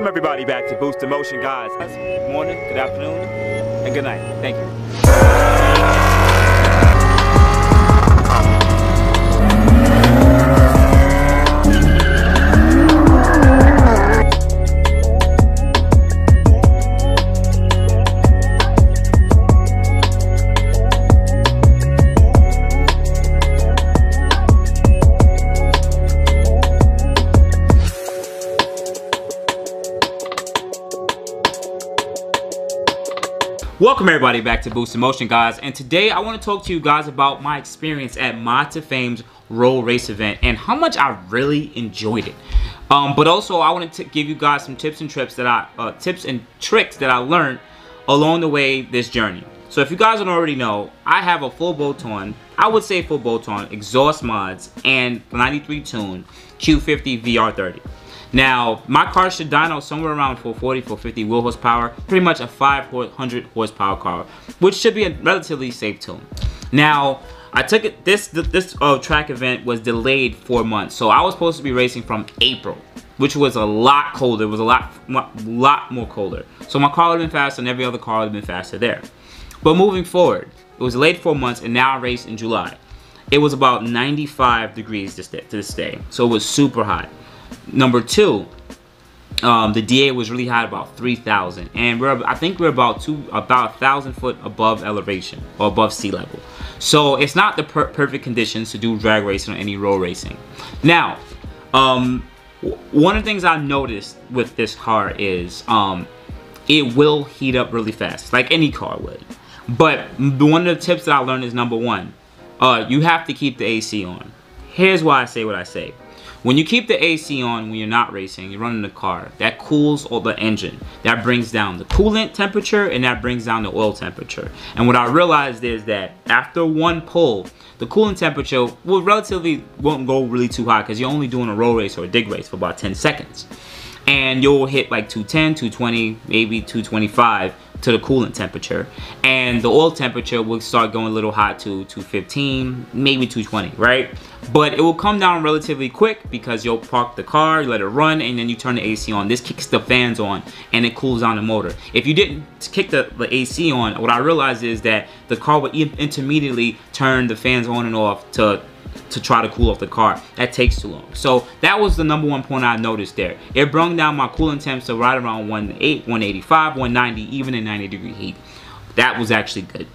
Welcome everybody back to Boost in Motion, guys. Good morning, good afternoon, and good night. Thank you. Welcome everybody back to Boost in Motion guys and today I want to talk to you guys about my experience at Mod to Fame's Roll Race event and how much I really enjoyed it. Um, but also I wanted to give you guys some tips and trips that I uh, tips and tricks that I learned along the way this journey. So if you guys don't already know, I have a full bolt-on, I would say full bolt-on, exhaust mods, and 93 tune Q50 VR30. Now, my car should dyno somewhere around 440, 450 wheel horsepower, pretty much a 500 horsepower car, which should be a relatively safe tune. Now, I took it, this this uh, track event was delayed four months, so I was supposed to be racing from April, which was a lot colder, it was a lot, lot more colder. So my car would have been faster and every other car would have been faster there. But moving forward, it was delayed four months and now I raced in July. It was about 95 degrees to this day, so it was super hot. Number two, um, the DA was really high about 3,000 and we're I think we're about two about thousand foot above elevation or above sea level. So it's not the per perfect conditions to do drag racing or any road racing. Now um, one of the things I noticed with this car is um, it will heat up really fast like any car would. But one of the tips that I learned is number one uh, you have to keep the AC on. Here's why I say what I say when you keep the AC on when you're not racing, you're running the car, that cools all the engine. That brings down the coolant temperature and that brings down the oil temperature. And what I realized is that after one pull, the coolant temperature will relatively won't go really too high because you're only doing a roll race or a dig race for about 10 seconds. And you'll hit like 210, 220, maybe 225 to the coolant temperature. And the oil temperature will start going a little hot to 215 maybe 220 right? But it will come down relatively quick because you'll park the car you let it run and then you turn the AC on. This kicks the fans on and it cools down the motor. If you didn't kick the, the AC on what I realized is that the car would intermediately turn the fans on and off to to try to cool off the car. That takes too long. So that was the number one point I noticed there. It brought down my coolant temps to right around 108, 185, 190, even in 90 degree heat. That was actually good.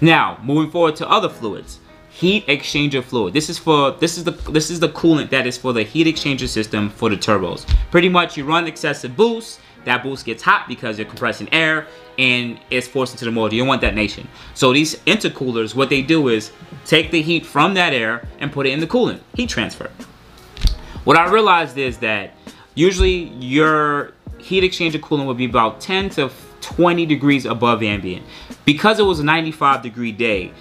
Now, moving forward to other fluids. Heat exchanger fluid. This is for this is the this is the coolant that is for the heat exchanger system for the turbos. Pretty much you run excessive boost, that boost gets hot because you're compressing air and it's forced into the motor. You don't want that nation. So these intercoolers, what they do is take the heat from that air and put it in the coolant, heat transfer. What I realized is that usually your heat exchanger coolant would be about 10 to 20 degrees above ambient. Because it was a 95 degree day,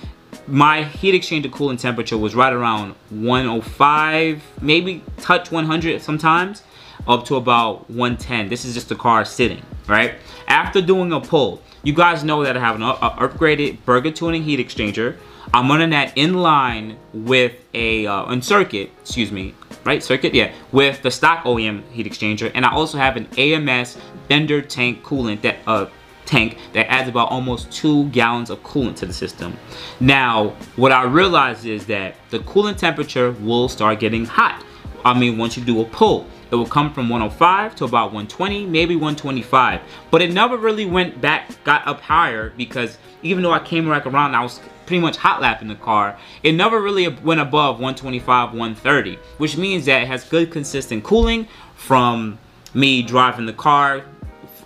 my heat exchanger coolant temperature was right around 105, maybe touch 100 sometimes up to about 110. This is just the car sitting, right? After doing a pull, you guys know that I have an upgraded Burger Tuning heat exchanger. I'm running that in line with a, uh, in circuit, excuse me, right, circuit, yeah, with the stock OEM heat exchanger. And I also have an AMS Bender tank coolant that, uh, tank that adds about almost two gallons of coolant to the system. Now, what I realized is that the coolant temperature will start getting hot. I mean, once you do a pull it will come from 105 to about 120, maybe 125. But it never really went back, got up higher because even though I came back around, I was pretty much hot lapping the car. It never really went above 125, 130, which means that it has good consistent cooling from me driving the car,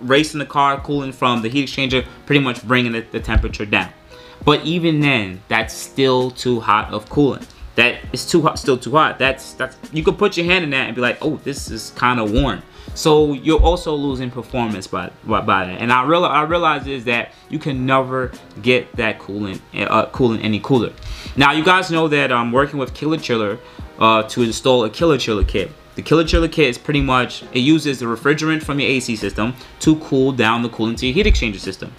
racing the car, cooling from the heat exchanger, pretty much bringing the, the temperature down. But even then, that's still too hot of coolant that is too hot, still too hot. That's that's you could put your hand in that and be like, oh, this is kind of warm. So you're also losing performance by, by, by that. And I realize I realize is that you can never get that coolant uh, coolant any cooler. Now you guys know that I'm working with Killer Chiller uh, to install a Killer Chiller kit. The Killer Chiller kit is pretty much it uses the refrigerant from your AC system to cool down the coolant to your heat exchanger system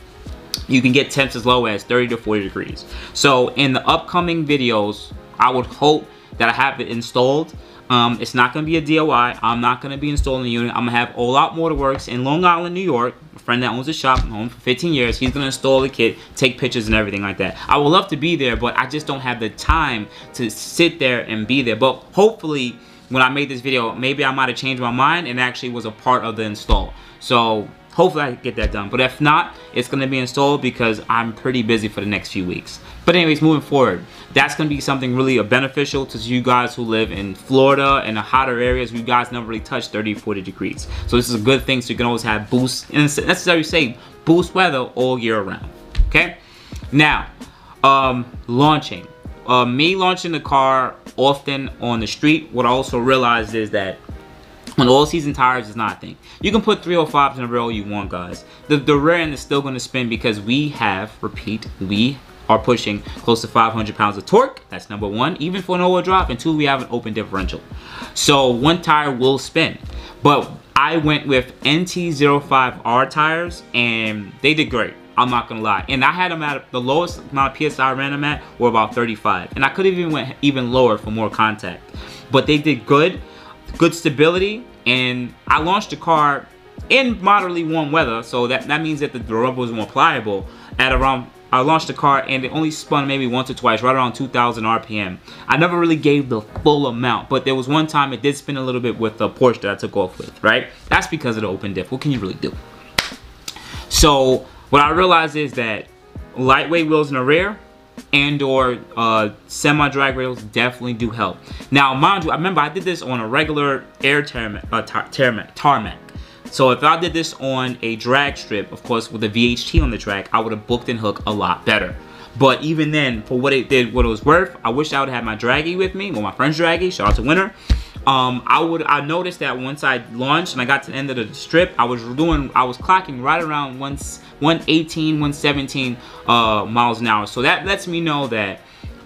you can get temps as low as 30 to 40 degrees. So in the upcoming videos, I would hope that I have it installed. Um, it's not going to be a DIY. I'm not going to be installing the unit. I'm going to have All Out Motorworks in Long Island, New York. A friend that owns a shop, home for 15 years. He's going to install the kit, take pictures and everything like that. I would love to be there, but I just don't have the time to sit there and be there. But hopefully, when I made this video, maybe I might have changed my mind and actually was a part of the install. So hopefully I get that done. But if not, it's to be installed because I'm pretty busy for the next few weeks. But anyways, moving forward, that's to be something really beneficial to you guys who live in Florida and the hotter areas you guys never really touch 30, 40 degrees. So this is a good thing so you can always have boost, and it's necessarily say boost weather all year round. Okay? Now, um, launching. Uh, me launching the car often on the street, what I also realized is that on all season tires is not a thing. You can put 305s in a row you want, guys. The, the rear end is still going to spin because we have, repeat, we are pushing close to 500 pounds of torque. That's number one, even for an all drop. And two, we have an open differential. So one tire will spin. But I went with NT05R tires and they did great. I'm not gonna lie. And I had them at the lowest amount of PSI I ran them at were about 35. And I could have even went even lower for more contact. But they did good, good stability. And I launched the car in moderately warm weather. So that, that means that the rubber was more pliable at around I launched the car and it only spun maybe once or twice, right around 2,000 RPM. I never really gave the full amount, but there was one time it did spin a little bit with the Porsche that I took off with, right? That's because of the open diff. What can you really do? So what I realized is that lightweight wheels in the rear and or uh, semi-drag rails definitely do help. Now, mind you, I remember I did this on a regular air tarmac, uh, tarmac, tarmac so if I did this on a drag strip, of course with a VHT on the track, I would have booked and hooked a lot better. But even then, for what it did, what it was worth, I wish I would have had my Dragy with me, well my friend's Dragy, shout out to Winter. Um, I would, I noticed that once I launched and I got to the end of the strip, I was doing, I was clocking right around once 118, 117 uh, miles an hour. So that lets me know that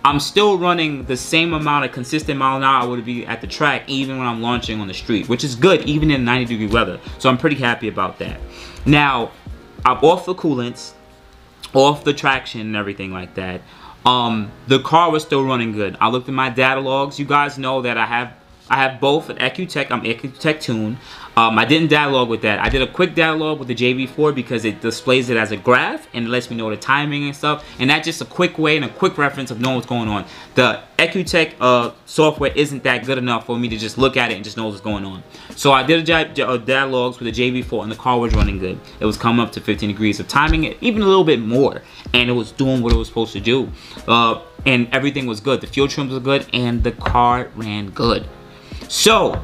I'm still running the same amount of consistent mile an hour I would be at the track even when I'm launching on the street, which is good even in 90 degree weather. So I'm pretty happy about that. Now, I'm off the coolants, off the traction and everything like that. Um, the car was still running good. I looked at my data logs. You guys know that I have I have both an EcuTek, I'm EcuTek Tune. Um, I didn't datalog with that. I did a quick dialogue with the JB4 because it displays it as a graph and lets me know the timing and stuff. And that's just a quick way and a quick reference of knowing what's going on. The EcuTek uh, software isn't that good enough for me to just look at it and just know what's going on. So I did a uh, datalogs with the JB4 and the car was running good. It was coming up to 15 degrees of timing, it even a little bit more. And it was doing what it was supposed to do. Uh, and everything was good. The fuel trims were good and the car ran good. So,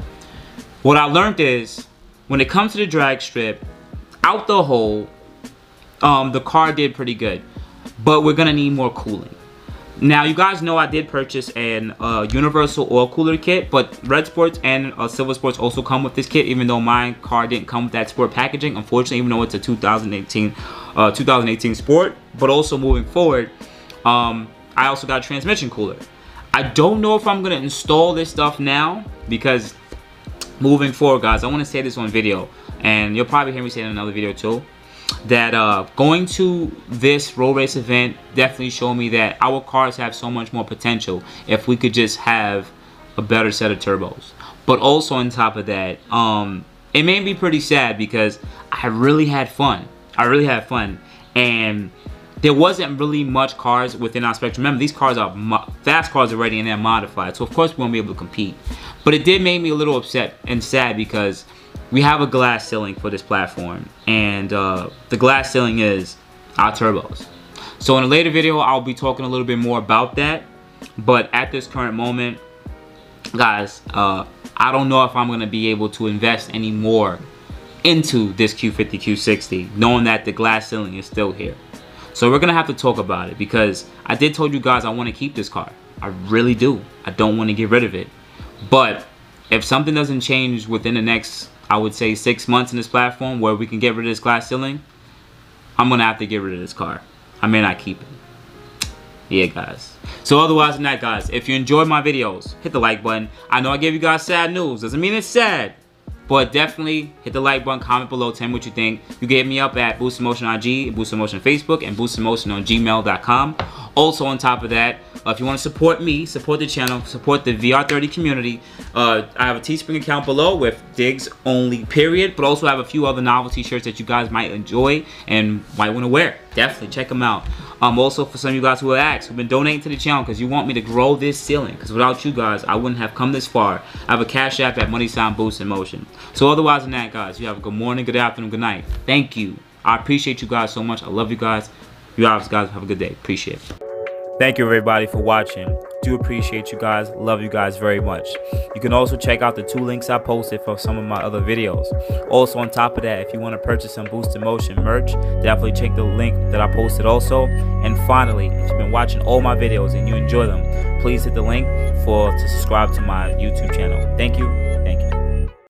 what I learned is, when it comes to the drag strip, out the hole, um, the car did pretty good. But we're gonna need more cooling. Now, you guys know I did purchase an uh, universal oil cooler kit, but Red Sports and uh, Silver Sports also come with this kit, even though my car didn't come with that sport packaging. Unfortunately, even though it's a 2018, uh, 2018 sport, but also moving forward, um, I also got a transmission cooler. I don't know if I'm gonna install this stuff now because moving forward, guys, I want to say this on video, and you'll probably hear me say it in another video too. That uh, going to this road race event definitely showed me that our cars have so much more potential if we could just have a better set of turbos. But also on top of that, um, it made me pretty sad because I really had fun. I really had fun, and there wasn't really much cars within our spectrum. Remember, these cars are fast cars already and they're modified. So, of course, we won't be able to compete. But it did make me a little upset and sad because we have a glass ceiling for this platform. And uh, the glass ceiling is our turbos. So in a later video, I'll be talking a little bit more about that. But at this current moment, guys, uh, I don't know if I'm going to be able to invest any more into this Q50, Q60, knowing that the glass ceiling is still here. So we're to have to talk about it because I did told you guys I want to keep this car. I really do. I don't want to get rid of it. But if something doesn't change within the next, I would say six months in this platform where we can get rid of this glass ceiling, I'm to have to get rid of this car. I may not keep it. Yeah, guys. So otherwise than that, guys, if you enjoyed my videos, hit the like button. I know I gave you guys sad news. Doesn't mean it's sad. But definitely hit the like button, comment below, tell me what you think. You get me up at Boost Motion IG, Boost Motion Facebook, and Boost Motion on gmail.com. Also, on top of that, uh, if you want to support me, support the channel, support the VR30 community, uh, I have a Teespring account below with digs only, period. But also, I have a few other novelty shirts that you guys might enjoy and might want to wear. Definitely check them out. Um, also, for some of you guys who have asked, who've been donating to the channel because you want me to grow this ceiling. Because without you guys, I wouldn't have come this far. I have a cash app at Money Sound Boost in Motion. So otherwise than that, guys, you have a good morning, good afternoon, good night. Thank you. I appreciate you guys so much. I love you guys. You guys, guys have a good day. Appreciate it. Thank you everybody for watching. Do appreciate you guys. Love you guys very much. You can also check out the two links I posted for some of my other videos. Also on top of that, if you want to purchase some Boost in Motion merch, definitely check the link that I posted also. And finally, if you've been watching all my videos and you enjoy them, please hit the link for to subscribe to my YouTube channel. Thank you